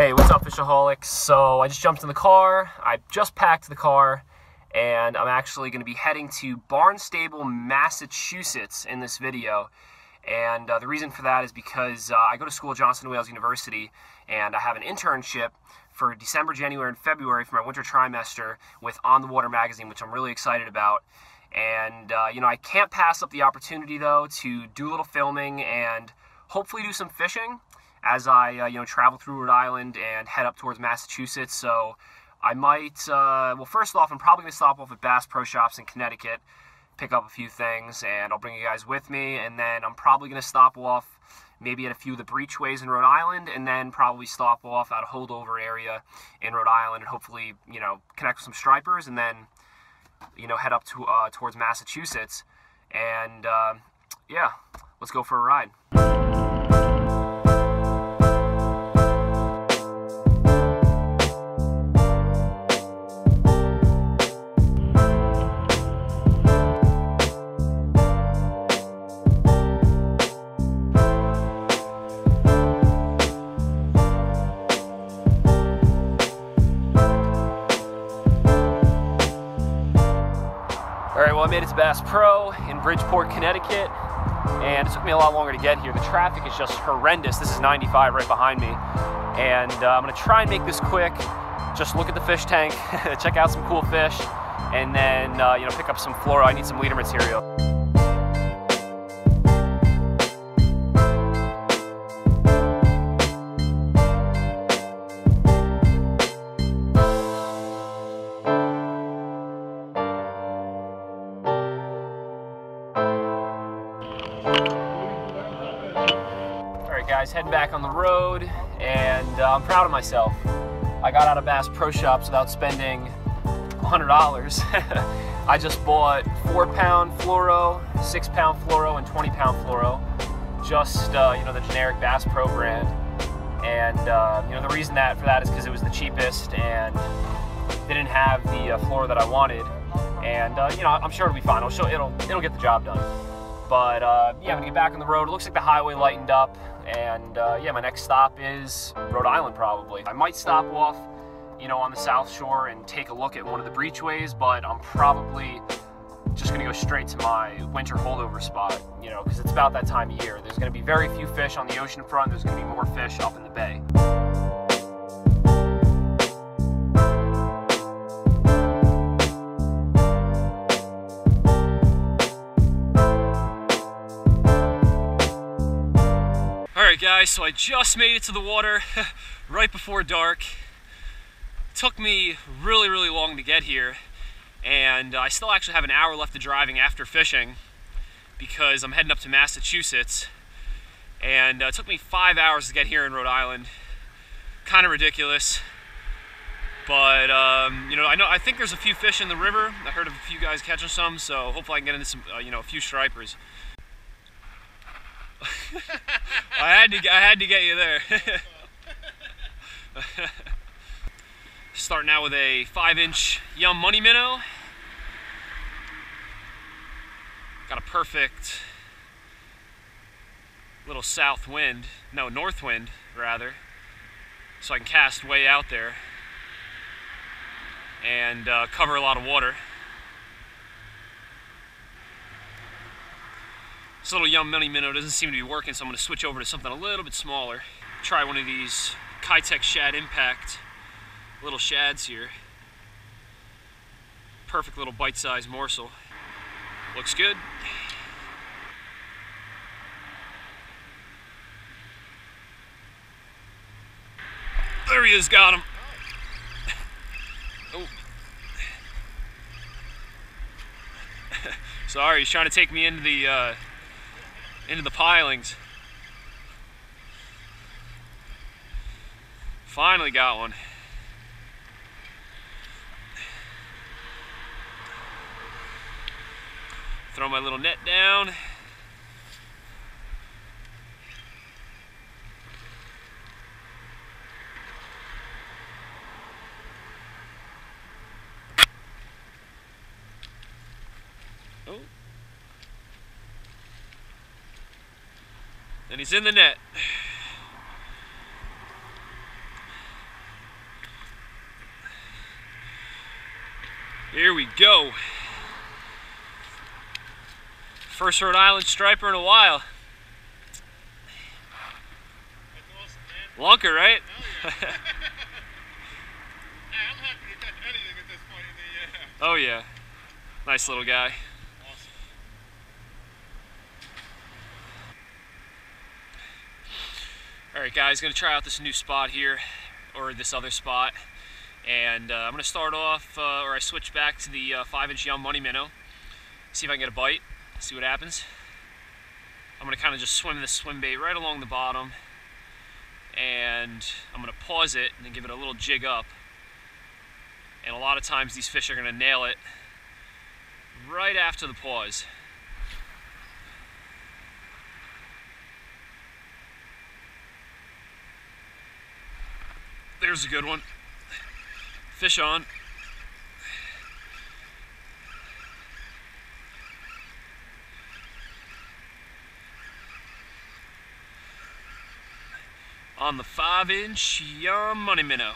Hey, what's up, Fishaholics? So I just jumped in the car. I just packed the car, and I'm actually going to be heading to Barnstable, Massachusetts in this video. And uh, the reason for that is because uh, I go to school at Johnson Wales University, and I have an internship for December, January, and February for my winter trimester with On the Water magazine, which I'm really excited about. And, uh, you know, I can't pass up the opportunity, though, to do a little filming and hopefully do some fishing as I uh, you know travel through Rhode Island and head up towards Massachusetts. So I might uh, well first off I'm probably gonna stop off at Bass Pro Shops in Connecticut, pick up a few things, and I'll bring you guys with me. And then I'm probably gonna stop off maybe at a few of the breachways in Rhode Island, and then probably stop off at a holdover area in Rhode Island, and hopefully you know connect with some stripers, and then you know head up to uh, towards Massachusetts. And uh, yeah, let's go for a ride. Bass Pro in Bridgeport, Connecticut, and it took me a lot longer to get here. The traffic is just horrendous. This is 95 right behind me, and uh, I'm gonna try and make this quick. Just look at the fish tank, check out some cool fish, and then uh, you know pick up some fluoro. I need some leader material. Guys, heading back on the road, and uh, I'm proud of myself. I got out of Bass Pro Shops without spending $100. I just bought four pound fluoro, six pound fluoro, and 20 pound fluoro. Just uh, you know the generic Bass Pro brand, and uh, you know the reason that for that is because it was the cheapest and they didn't have the uh, fluoro that I wanted. And uh, you know I'm sure it'll be fine. It'll show, it'll it'll get the job done. But uh, yeah, I'm gonna get back on the road. It looks like the highway lightened up, and uh, yeah, my next stop is Rhode Island probably. I might stop off, you know, on the South Shore and take a look at one of the breachways, but I'm probably just gonna go straight to my winter holdover spot, you know, because it's about that time of year. There's gonna be very few fish on the ocean front. There's gonna be more fish up in the bay. Guys, so I just made it to the water right before dark. took me really, really long to get here, and I still actually have an hour left of driving after fishing because I'm heading up to Massachusetts. And uh, it took me five hours to get here in Rhode Island. Kind of ridiculous. But um, you know, I know I think there's a few fish in the river. I heard of a few guys catching some, so hopefully I can get into some, uh, you know, a few stripers. I had to I had to get you there. Starting out with a five inch Yum Money Minnow. Got a perfect little south wind, no, north wind rather. So I can cast way out there and uh, cover a lot of water. This little Yum Money Minnow doesn't seem to be working, so I'm to switch over to something a little bit smaller. Try one of these Keitech Shad Impact little shads here. Perfect little bite-sized morsel. Looks good. There he is, got him. Oh. Sorry, he's trying to take me into the uh, into the pilings. Finally got one. Throw my little net down. And he's in the net. Here we go. First Rhode Island striper in a while. Lunker, right? Yeah. the. Oh yeah. Nice little guy. Guys, gonna try out this new spot here, or this other spot. And uh, I'm gonna start off, uh, or I switch back to the uh, 5 inch Yum Money Minnow. See if I can get a bite, see what happens. I'm gonna kind of just swim this swim bait right along the bottom. And I'm gonna pause it and then give it a little jig up. And a lot of times these fish are gonna nail it right after the pause. There's a good one. Fish on. On the five inch Yum Money Minnow.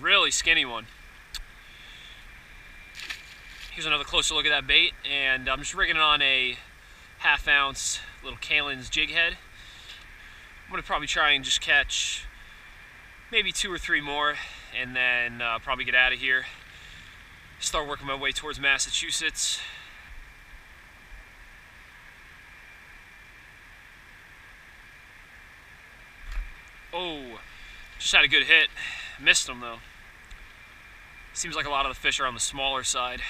Really skinny one. Here's another closer look at that bait, and I'm just rigging it on a half ounce little Kalin's jig head. I'm gonna probably try and just catch maybe two or three more, and then uh, probably get out of here. Start working my way towards Massachusetts. Oh, just had a good hit. Missed him though. Seems like a lot of the fish are on the smaller side.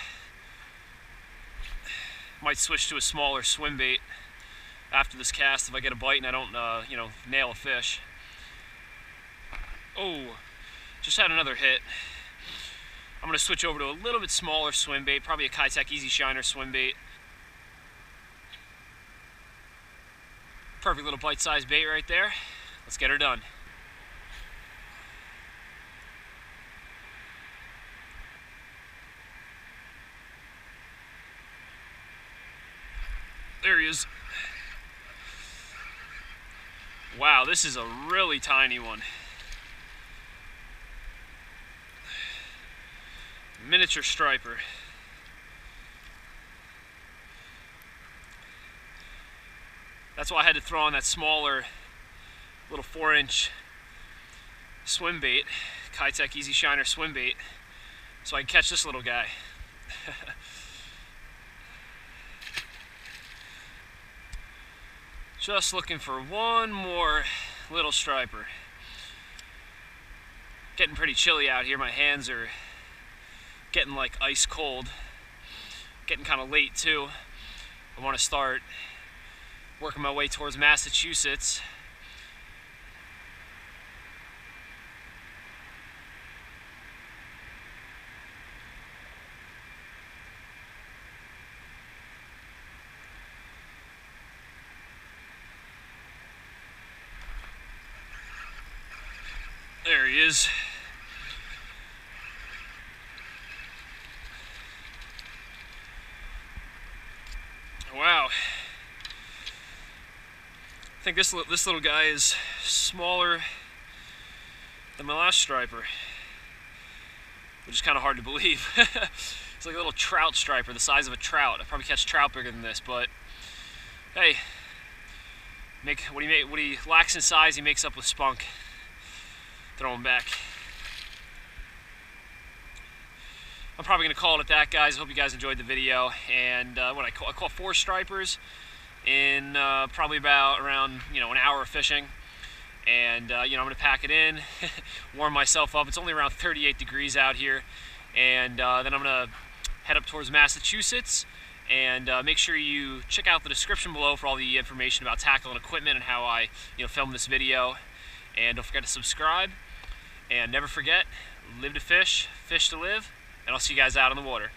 Might switch to a smaller swim bait after this cast if I get a bite and I don't, uh, you know, nail a fish. Oh, just had another hit. I'm gonna switch over to a little bit smaller swim bait, probably a Keitech Easy Shiner swim bait. Perfect little bite-sized bait right there. Let's get her done. There he is. Wow, this is a really tiny one. Miniature striper. That's why I had to throw on that smaller little four inch swim bait, Keitech Easy Shiner swim bait, so I can catch this little guy. Just looking for one more little striper. Getting pretty chilly out here. My hands are getting like ice cold. Getting kind of late too. I want to start working my way towards Massachusetts. There he is. Wow. I think this this little guy is smaller than my last striper, which is kind of hard to believe. it's like a little trout striper, the size of a trout. I probably catch trout bigger than this, but hey, make what he make what he lacks in size, he makes up with spunk. Throw him back. I'm probably gonna call it at that, guys. I hope you guys enjoyed the video. And uh, what I call, I four stripers in uh, probably about around you know an hour of fishing. And uh, you know I'm gonna pack it in, warm myself up. It's only around 38 degrees out here, and uh, then I'm gonna head up towards Massachusetts. And uh, make sure you check out the description below for all the information about tackle and equipment and how I you know film this video. And don't forget to subscribe. And never forget, live to fish, fish to live, and I'll see you guys out on the water.